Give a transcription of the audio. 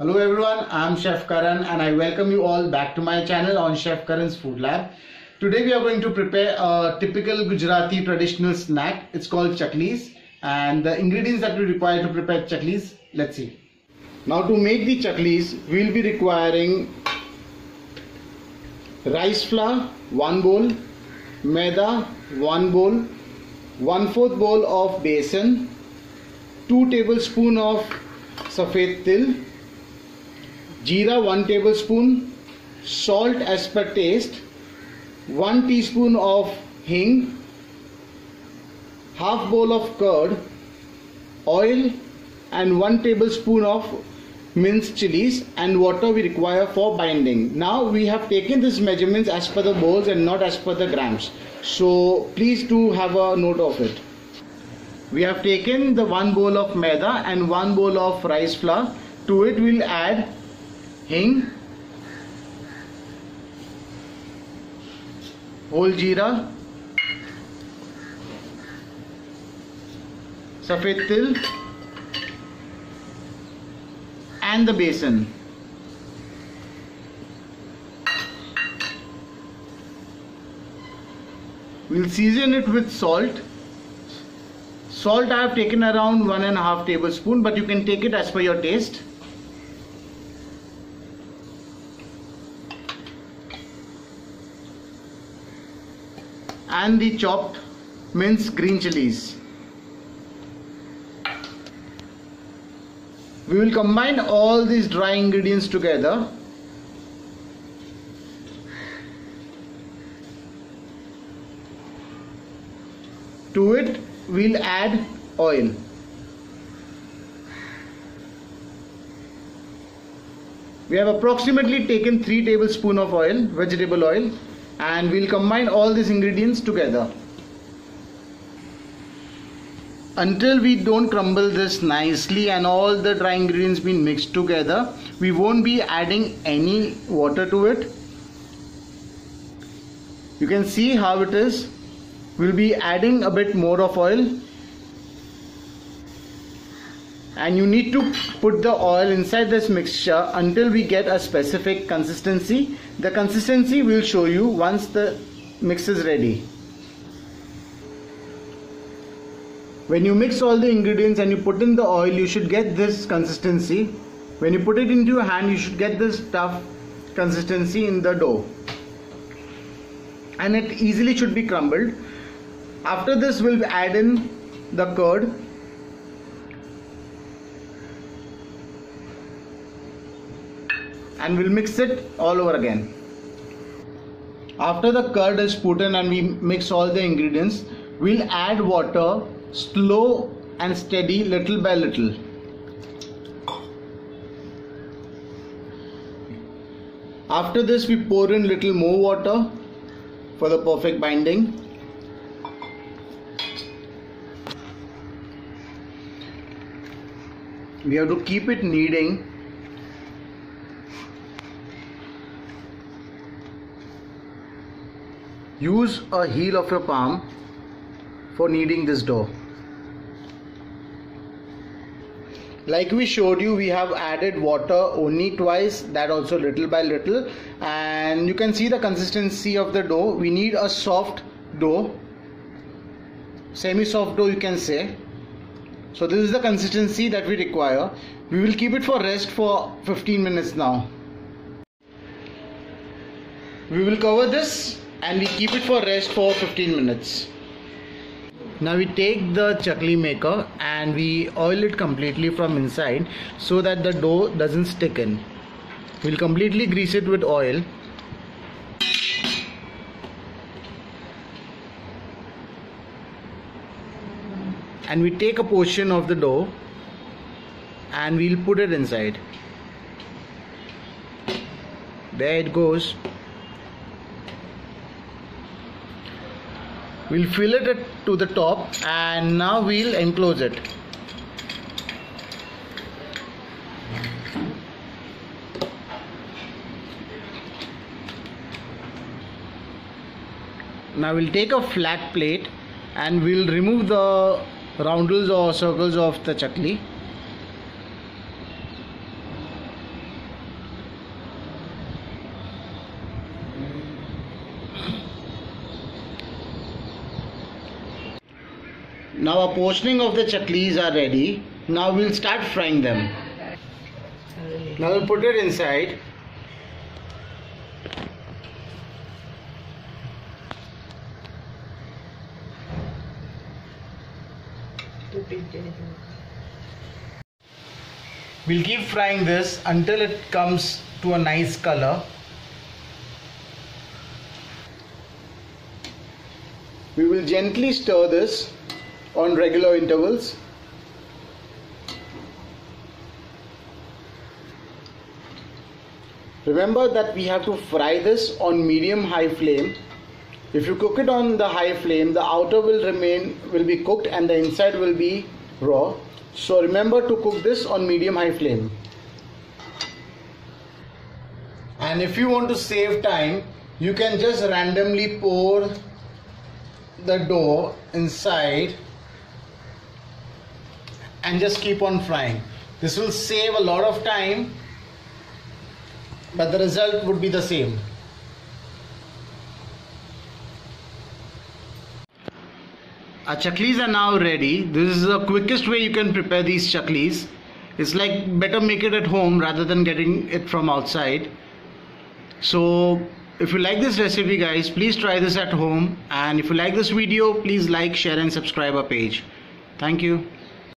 Hello everyone, I'm Chef Karan and I welcome you all back to my channel on Chef Karan's Food Lab. Today we are going to prepare a typical Gujarati traditional snack. It's called chaklis and the ingredients that we require to prepare chaklis, let's see. Now to make the chaklis, we'll be requiring rice flour 1 bowl, maida 1 bowl, 1 4th bowl of besan, 2 tablespoon of safed til, jeera one tablespoon salt as per taste one teaspoon of hing half bowl of curd oil and one tablespoon of minced chillies and water we require for binding now we have taken this measurement as per the bowls and not as per the grams so please to have a note of it We have taken the one bowl of maida and one bowl of rice flour. To it, we'll add hing, whole jeera, safed til and the besan. We'll season it with salt. Salt I have taken around one and a half tablespoon, but you can take it as per your taste. And the chopped minced green chilies. We will combine all these dry ingredients together. To it we'll add oil. We have approximately taken 3 tablespoon of oil, vegetable oil and we'll combine all these ingredients together. Until we don't crumble this nicely and all the dry ingredients been mixed together we won't be adding any water to it. You can see how it is. We'll be adding a bit more of oil and you need to put the oil inside this mixture until we get a specific consistency. The consistency will show you once the mix is ready. When you mix all the ingredients and you put in the oil you should get this consistency. When you put it into your hand you should get this tough consistency in the dough. And it easily should be crumbled. After this we'll add in the curd and we'll mix it all over again. After the curd is put in and we mix all the ingredients we'll add water slow and steady little by little. After this we pour in little more water for the perfect binding. We have to keep it kneading use a heel of your palm for kneading this dough. Like we showed you we have added water only twice that also little by little. And you can see the consistency of the dough. We need a soft dough semi soft dough you can say. So this is the consistency that we require. We will keep it for rest for 15 minutes now. We will cover this and we keep it for rest for 15 minutes. Now we take the chakli maker and we oil it completely from inside so that the dough doesn't stick in. We'll completely grease it with oil. And we take a portion of the dough and we'll put it inside. There it goes we'll fill it to the top and now we'll enclose it. Now we'll take a flat plate and we'll remove the roundels or circles of the chakli Now our portioning of the chaklis are ready. Now we'll start frying them. Now we'll put it inside. We'll keep frying this until it comes to a nice color. We will gently stir this on regular intervals. Remember that we have to fry this on medium high flame. If you cook it on the high flame, the outer will remain will be cooked and the inside will be raw. So remember to cook this on medium high flame. And if you want to save time, you can just randomly pour the dough inside and just keep on frying. This will save a lot of time but the result would be the same. Our chaklis are now ready. This is the quickest way you can prepare these chaklis. It's like better make it at home rather than getting it from outside. So if you like this recipe guys, please try this at home. And if you like this video, please like, share and subscribe our page. Thank you.